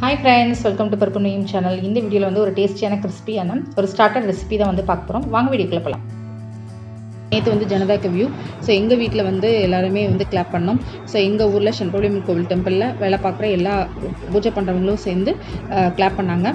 Hi friends welcome to paruppu name channel இந்த வீடியோவில் வந்து ஒரு டேஸ்டியான கிறிஸ்பியான ஒரு ஸ்டார்டர் ரெசிபி தான் வந்து பார்க்க போகிறோம் வாங்க வீடியோக்குள்ள போகலாம் நேற்று வந்து ஜனதா வியூ ஸோ எங்கள் வீட்டில் வந்து எல்லாருமே வந்து கிளாப் பண்ணோம். ஸோ எங்கள் ஊரில் சென்ட்ரோலியம் கோவில் டெம்பிளில் வேலை பார்க்குற எல்லா பூஜை பண்ணுறவங்களும் சேர்ந்து கிளாப் பண்ணாங்க.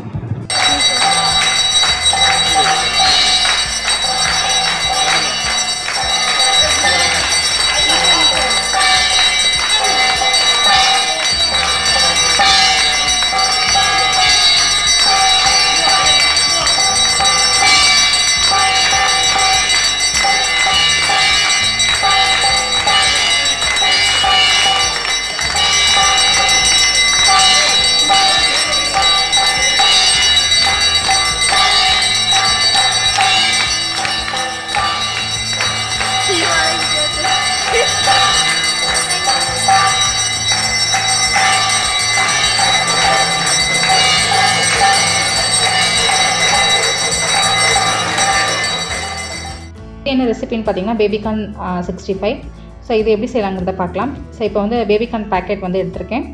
என்ன ரெசிபின்னு பார்த்தீங்கன்னா பேபிகார்ன் சிக்ஸ்டி ஃபைவ் ஸோ இது எப்படி செய்யலாங்கிறத பார்க்கலாம் ஸோ இப்போ வந்து பேபிகார்ன் பேக்கெட் வந்து எடுத்திருக்கேன்.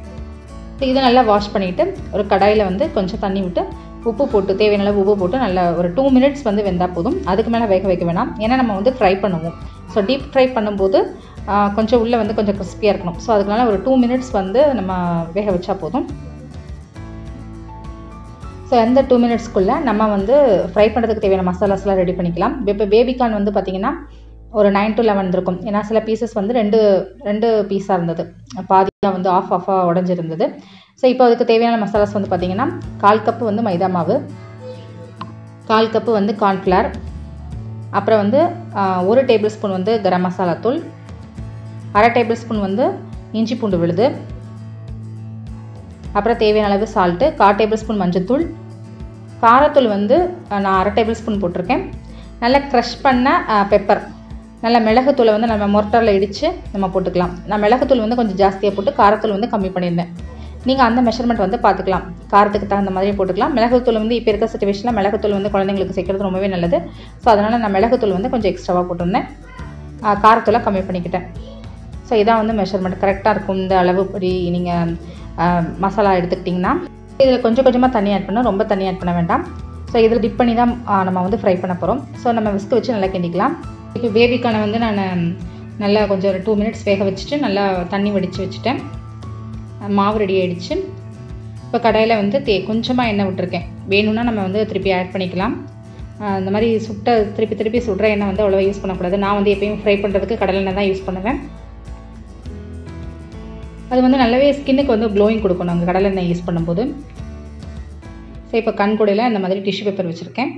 ஸோ இதை நல்லா வாஷ் பண்ணிவிட்டு ஒரு கடாயில் வந்து கொஞ்சம் தண்ணி விட்டு உப்பு போட்டு தேவையான அளவு உப்பு போட்டு நல்லா ஒரு டூ மினிட்ஸ் வந்து வெந்தால் போதும். அதுக்கு மேலே வேக வைக்க வேணாம். ஏன்னா நம்ம வந்து ஃப்ரை பண்ணுவோம். ஸோ டீப் ஃப்ரை பண்ணும்போது கொஞ்சம் உள்ளே வந்து கொஞ்சம் கிறிஸ்பியாக இருக்கணும். ஸோ அதுக்குனால ஒரு டூ மினிட்ஸ் வந்து நம்ம வேக வச்சா போதும். ஸோ அந்த டூ மினிட்ஸ்க்குள்ளே நம்ம வந்து ஃப்ரை பண்ணுறதுக்கு தேவையான மசாலாஸ்லாம் ரெடி பண்ணிக்கலாம். இப்போ பேபிகார்ன் வந்து பார்த்திங்கன்னா ஒரு நைன் டு லெவன் இருக்கும் ஏன்னா சில பீசஸ் வந்து ரெண்டு ரெண்டு பீஸாக இருந்தது. பாதியாக வந்து ஆஃப் ஆஃபாக உடஞ்சிருந்தது. ஸோ இப்போ அதுக்கு தேவையான மசாலாஸ் வந்து பார்த்திங்கன்னா கால் கப்பு வந்து மைதா மாவு கால் கப்பு வந்து கார்ன்ஃப்ளவர் அப்புறம் வந்து ஒரு டேபிள் ஸ்பூன் வந்து கரம் மசாலா தூள் அரை டேபிள் ஸ்பூன் வந்து இஞ்சி பூண்டு விழுது அப்புறம் தேவையான அளவு சால்ட்டு கால் டேபிள் ஸ்பூன் மஞ்சத்தூள் காரத்தூள் வந்து நான் அரை டேபிள் ஸ்பூன் போட்டிருக்கேன். நல்லா க்ரஷ் பண்ண பெப்பர் நல்லா மிளகுத்தூளை வந்து நம்ம மொரட்டரில் இடித்து நம்ம போட்டுக்கலாம். நான் மிளகுத்தூள் வந்து கொஞ்சம் ஜாஸ்தியாக போட்டு காரத்தூள் வந்து கம்மி பண்ணியிருந்தேன். நீங்கள் அந்த மெஷர்மெண்ட் வந்து பார்த்துக்கலாம் காரத்துக்கு தகுந்த மாதிரி போட்டுக்கலாம். மிளகுத்தூள் வந்து இப்போ இருக்க சுச்சுவேஷனில் மிளகுத்தூள் வந்து குழந்தைங்களுக்கு சேர்க்குறது ரொம்பவே நல்லது. ஸோ அதனால் நான் மிளகுத்தூள் வந்து கொஞ்சம் எக்ஸ்ட்ராவாக போட்டிருந்தேன். காரத்தூளை கம்மி பண்ணிக்கிட்டேன். ஸோ இதான் வந்து மெஷர்மெண்ட் கரெக்டாக இருக்கும். இந்த அளவுப்படி நீங்கள் மசாலா எடுத்துக்கிட்டிங்கன்னா. இதில் கொஞ்சம் கொஞ்சமாக தண்ணி ஆட் பண்ணால் ரொம்ப தண்ணி ஆட் பண்ண வேண்டாம். ஸோ இதில் டிப் பண்ணி தான் நம்ம வந்து ஃப்ரை பண்ண போகிறோம் ஸோ நம்ம விஸ்க்கு வச்சு நல்லா கிண்டிக்கலாம். இப்போ பேபிக்கான வந்து நான் நல்லா கொஞ்சம் ஒரு டூ மினிட்ஸ் வேக வச்சுட்டு நல்லா தண்ணி வடித்து வச்சுட்டேன். மாவு ரெடி ஆகிடுச்சு இப்போ கடையில் வந்து தே கொஞ்சமாக எண்ணெய் விட்டுருக்கேன். வேணும்னா நம்ம வந்து திருப்பி ஆட் பண்ணிக்கலாம். இந்த மாதிரி சுட்ட திருப்பி திருப்பி சுடுற எண்ணெய் வந்து அவ்வளோவா யூஸ் பண்ணக்கூடாது. நான் வந்து எப்பயும் ஃப்ரை பண்ணுறதுக்கு கடலை எண்ணெய் தான் யூஸ் பண்ணுவேன். அது வந்து நல்லாவே ஸ்கின்னுக்கு வந்து க்ளோயிங் கொடுக்கும். நாங்கள் கடலை எண்ணெய் யூஸ் பண்ணும்போது. ஸோ இப்போ கண் கூடையில் இந்த மாதிரி டிஷ்யூ பேப்பர் வச்சுருக்கேன்.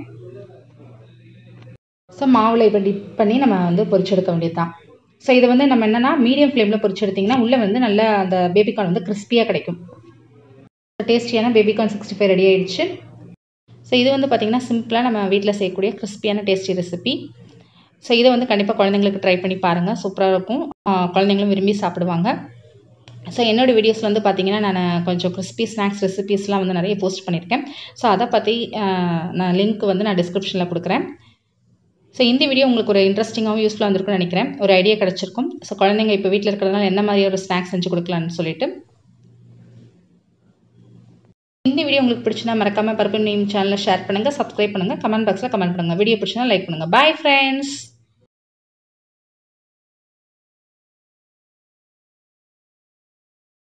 ஸோ மாவில் இப்போ டிப் பண்ணி நம்ம வந்து பொரிச்செடுக்க வேண்டியது தான் ஸோ இதை வந்து நம்ம என்னென்னா மீடியம் ஃப்ளேமில் பொரிச்செடுத்திங்கன்னா உள்ளே வந்து நல்லா அந்த பேபிகார்ன் வந்து கிறிஸ்பியாக கிடைக்கும். டேஸ்டியான baby corn sixty five ready ஆகிடுச்சு ஸோ இது வந்து பார்த்திங்கன்னா சிம்பிளாக நம்ம வீட்டில் செய்யக்கூடிய கிறிஸ்பியான டேஸ்டி ரெசிபி ஸோ இதை வந்து கண்டிப்பாக குழந்தைங்களுக்கு ட்ரை பண்ணி பாருங்கள் சூப்பராக இருக்கும். குழந்தைங்களும் விரும்பி சாப்பிடுவாங்க. ஸோ என்னோடய வீடியோஸ் வந்து பார்த்திங்கன்னா நான் கொஞ்சம் கிறிஸ்பி ஸ்நாக்ஸ் ரெசிபீஸ்லாம் வந்து நிறைய போஸ்ட் பண்ணியிருக்கேன் ஸோ அதை பற்றி நான் லிங்க் வந்து நான் டிஸ்கிரிப்ஷனில் கொடுக்குறேன். ஸோ இந்த வீடியோ உங்களுக்கு ஒரு இன்ட்ரெஸ்டிங்காகவும் யூஸ்ஃபுல்லாக இருந்திருக்கும்னு நினைக்கிறேன். ஒரு ஐடியா கிடச்சிருக்கும். ஸோ குழந்தைங்க இப்போ வீட்டில் இருக்கிறதுனால என்ன மாதிரி ஒரு ஸ்நாக்ஸ் செஞ்சு கொடுக்கலான்னு சொல்லிட்டு. இந்த வீடியோ உங்களுக்கு பிடிச்சினா மறக்காமல் பருப்பு நேம் சேனலில் ஷேர் பண்ணுங்கள் சப்ஸ்கிரைப் பண்ணுங்கள் கமெண்ட் பாக்ஸில் கமெண்ட் பண்ணுங்கள் வீடியோ பிடிச்சினா லைக் பண்ணுங்கள் பாய் ஃப்ரெண்ட்ஸ்